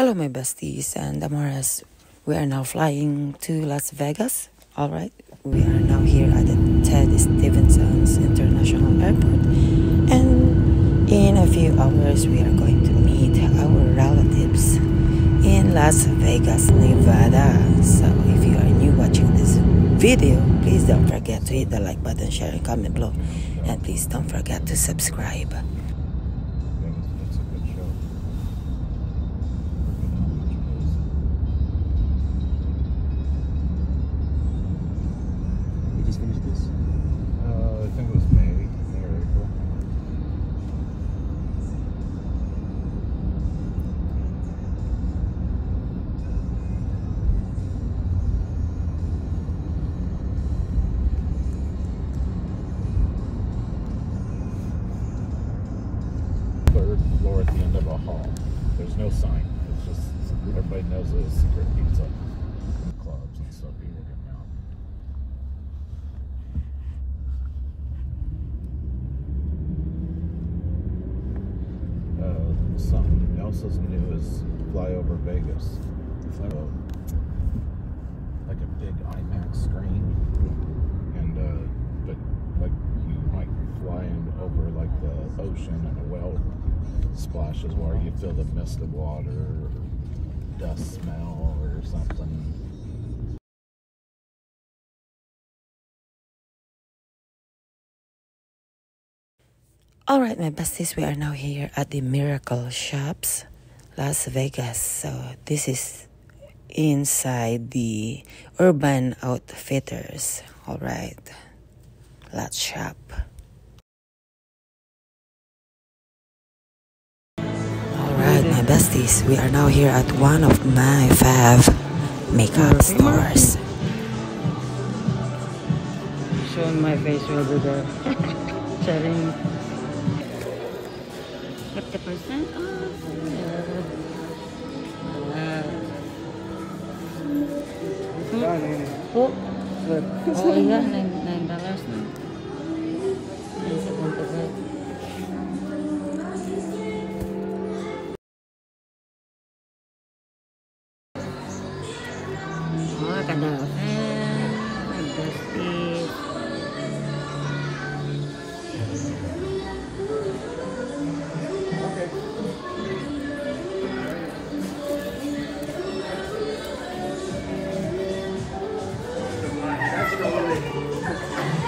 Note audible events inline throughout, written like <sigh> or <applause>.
Hello, my besties and Amaras. We are now flying to Las Vegas. All right, we are now here at the Ted Stevenson's International Airport, and in a few hours, we are going to meet our relatives in Las Vegas, Nevada. So, if you are new watching this video, please don't forget to hit the like button, share, and comment below, and please don't forget to subscribe. Hall. There's no sign. It's just everybody knows it's a secret pizza clubs and stuff. People getting out. uh, something else is new is flyover Vegas. So, like a big IMAX screen, and uh, but like you might fly in over like the ocean and a well splashes water. You feel the mist of water, or dust smell, or something. All right, my besties, we are now here at the Miracle Shops, Las Vegas. So this is inside the Urban Outfitters. All right, let's shop. Besties, we are now here at one of my fav makeup stores. Showing my face over there. <laughs> Sharing 50% off. Po. Hmm? Oh. Iya,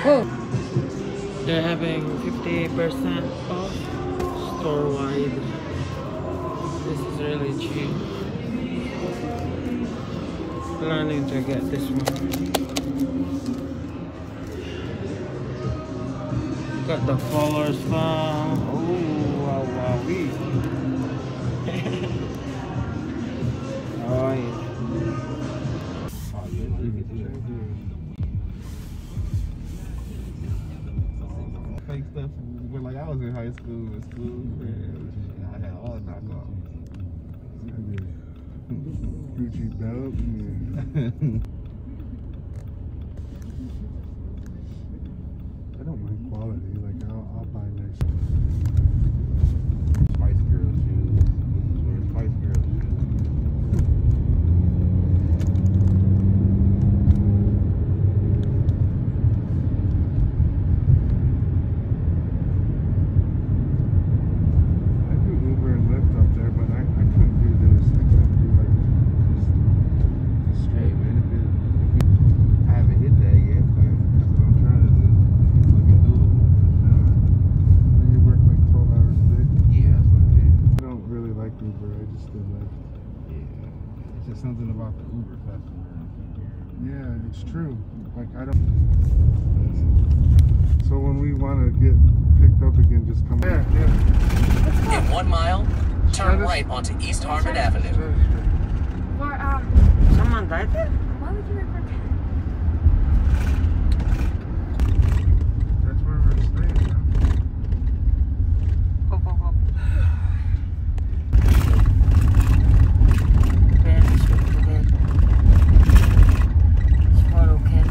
They're having 50% off store wide. This is really cheap. Planning to get this one. Got the Fallers Farm. Oh, wow, wow, <laughs> school school, man. I had all knockoffs. Gucci belt. I <laughs> don't mind quality. Like I'll, I'll buy nice. Spice Girl shoes. Wear Spice Girl shoes. I do Uber and Lyft up there, but I, I couldn't do this. I couldn't do like just, just straight, man. If it, if it, I haven't hit that yet, but that's what I'm trying to do. Look at doable. Uh, you work like 12 hours a day. Yeah, that's what it is. I don't really like Uber. I just do Lyft. Yeah. It's just something about the Uber customer. Yeah, it's true. Like I don't. So when we want to get picked up again, just come. Yeah, yeah. In one mile, turn right onto East Harvard Avenue. Or, um, Someone died there? why would you report that? That's where we're staying. Now. Go, go, go. Very sweet today. Tomorrow can.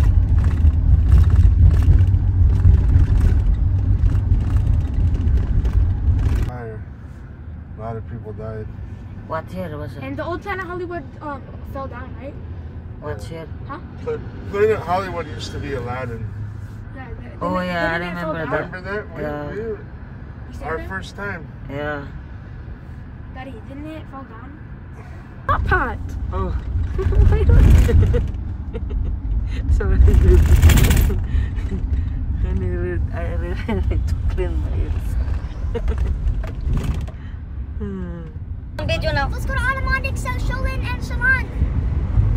Fire. A lot of people died. What year was it? And the old town of Hollywood um fell down, right? What year? Huh? But Planet Hollywood used to be Aladdin. Yeah. the- the Oh, yeah, the I remember that. Remember that? We, Yeah. we, You our there? first time. Yeah. Daddy, didn't it fall down? Hot pot. Oh, Why <laughs> sorry. <laughs> dude. <laughs> I I really need to clean my ears. Hmm. Video now. Let's go to Automatic Social and Salon.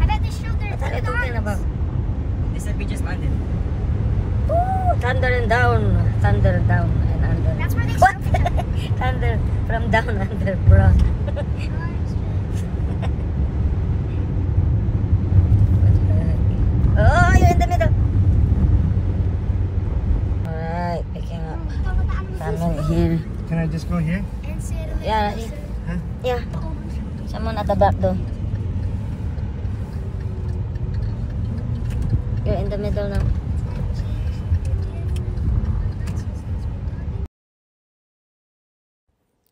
I bet they showed their What are you talking dogs. about? This is just landed. Ooh, thunder and down, thunder down and under. That's where they What? <laughs> thunder from down <laughs> under, bro. <laughs> oh, you're in the middle. Alright, picking up family here. Can I just go here? Yeah, yeah. Someone at the back though. You're in the middle now.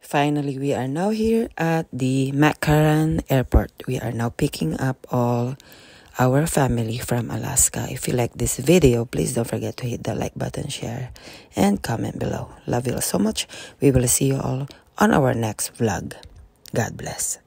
Finally, we are now here at the McCarran Airport. We are now picking up all our family from Alaska. If you like this video, please don't forget to hit the like button, share, and comment below. Love you all so much. We will see you all on our next vlog. God bless.